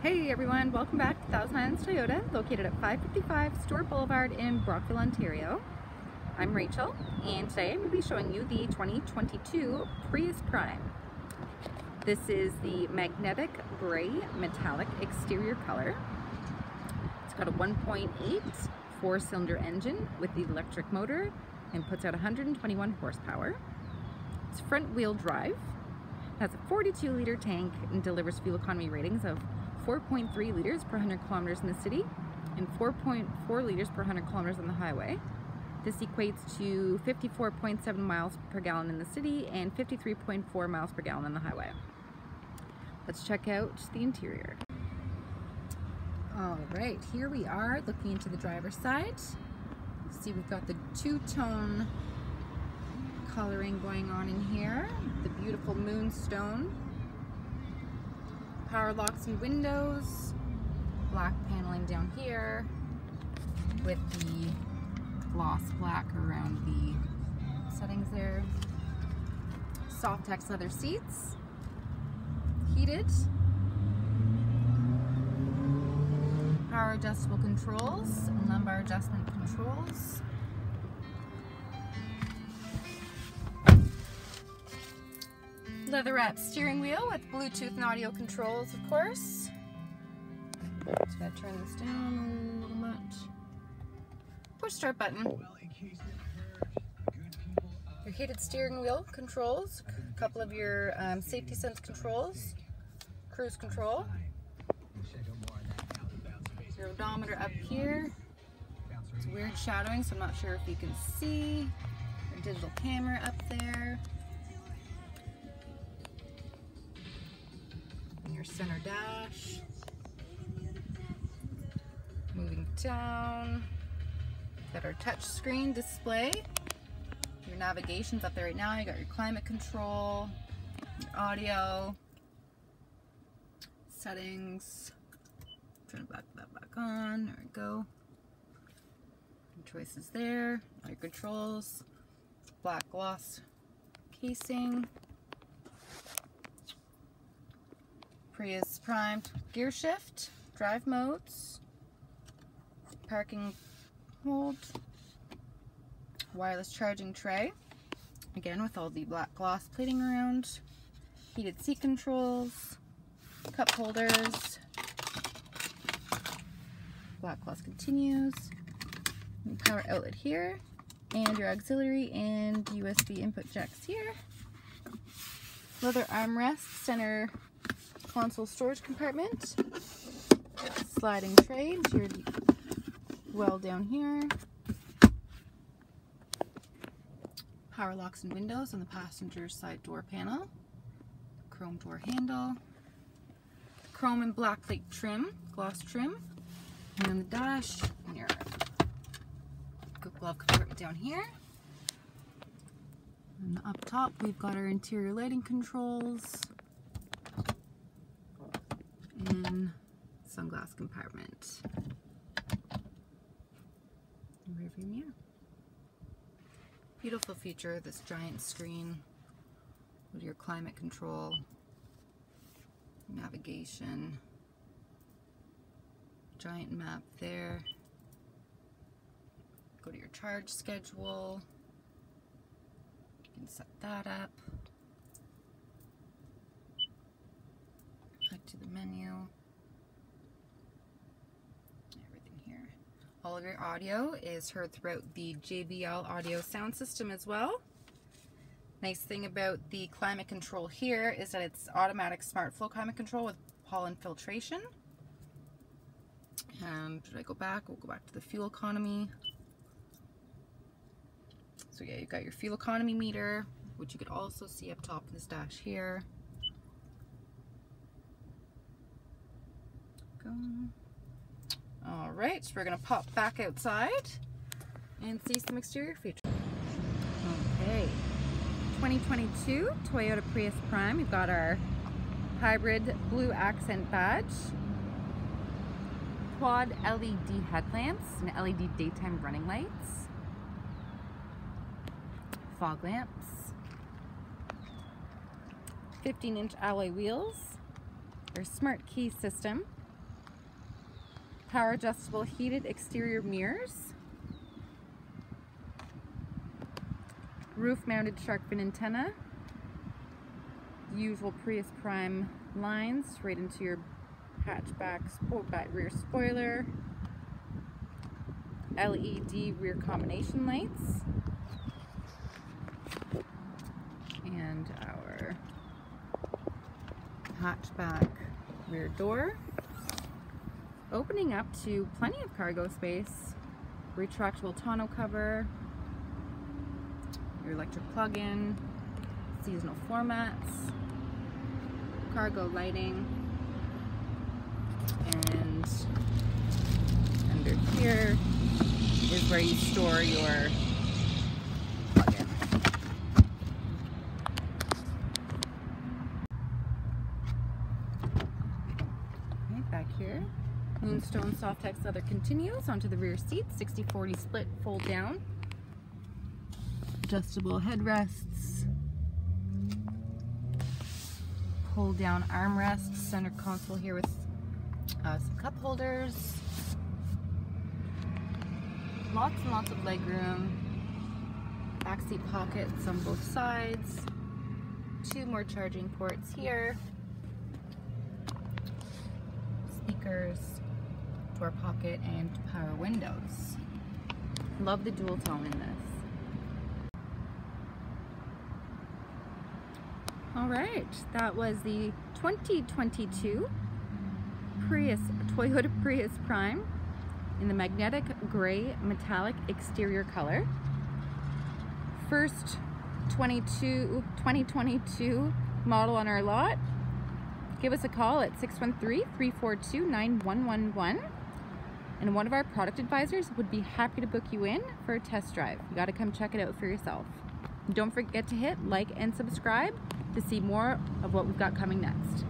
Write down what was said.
Hey everyone, welcome back to Thousand Islands Toyota, located at 555 Stewart Boulevard in Brockville, Ontario. I'm Rachel, and today I'm going to be showing you the 2022 Prius Prime. This is the magnetic gray metallic exterior color. It's got a 1.8 four-cylinder engine with the electric motor and puts out 121 horsepower. It's front wheel drive, It has a 42 liter tank and delivers fuel economy ratings of 4.3 liters per 100 kilometers in the city and 4.4 liters per 100 kilometers on the highway. This equates to 54.7 miles per gallon in the city and 53.4 miles per gallon on the highway. Let's check out the interior. All right, here we are looking into the driver's side. See, we've got the two-tone coloring going on in here. The beautiful moonstone power locks and windows, black paneling down here with the gloss black around the settings there. Softex leather seats, heated, power adjustable controls, lumbar adjustment controls, leather wrapped steering wheel with Bluetooth and audio controls, of course. Just gotta turn this down a little much. Push start button. Your heated steering wheel controls, a couple of your um, safety sense controls, cruise control. Your odometer up here. It's weird shadowing, so I'm not sure if you can see. Your digital camera up there. Center dash. Moving down. Got our touch screen display. Your navigation's up there right now. You got your climate control, your audio, settings. Turn that back on. There we go. Your choices there. All your controls. Black gloss casing. Prius primed gear shift, drive modes, parking hold, wireless charging tray, again with all the black gloss plating around, heated seat controls, cup holders, black gloss continues, power outlet here, and your auxiliary and USB input jacks here, leather armrest, center console storage compartment, sliding tray, your well down here, power locks and windows on the passenger side door panel, chrome door handle, chrome and black plate trim, gloss trim, and then the dash, and your glove compartment down here. And up top, we've got our interior lighting controls, in sunglass compartment. Rearview mirror. Beautiful feature, this giant screen with your climate control, navigation, giant map there. Go to your charge schedule. You can set that up. Back to the menu. Everything here. All of your audio is heard throughout the JBL audio sound system as well. Nice thing about the climate control here is that it's automatic smart flow climate control with pollen filtration. And should I go back? We'll go back to the fuel economy. So yeah, you've got your fuel economy meter, which you could also see up top in this dash here. All right, so we're gonna pop back outside and see some exterior features. Okay, 2022 Toyota Prius Prime. We've got our hybrid blue accent badge, quad LED headlamps and LED daytime running lights, fog lamps, 15 inch alloy wheels, our smart key system, Power adjustable heated exterior mirrors. Roof mounted shark fin antenna. Usual Prius Prime lines right into your hatchback rear spoiler. LED rear combination lights. And our hatchback rear door. Opening up to plenty of cargo space. Retractable tonneau cover. Your electric plug-in. Seasonal floor mats. Cargo lighting. And under here is where you store your plug-in. Okay, back here. Moonstone Softex leather continues onto the rear seat, 60-40 split fold down. Adjustable headrests. Pull down armrests, center console here with uh, some cup holders. Lots and lots of leg room. Backseat pockets on both sides. Two more charging ports here. Speakers, door pocket, and power windows. Love the dual tone in this. All right, that was the 2022 Prius, Toyota Prius Prime in the magnetic gray metallic exterior color. First 22, 2022 model on our lot. Give us a call at 613-342-9111 and one of our product advisors would be happy to book you in for a test drive. You gotta come check it out for yourself. Don't forget to hit like and subscribe to see more of what we've got coming next.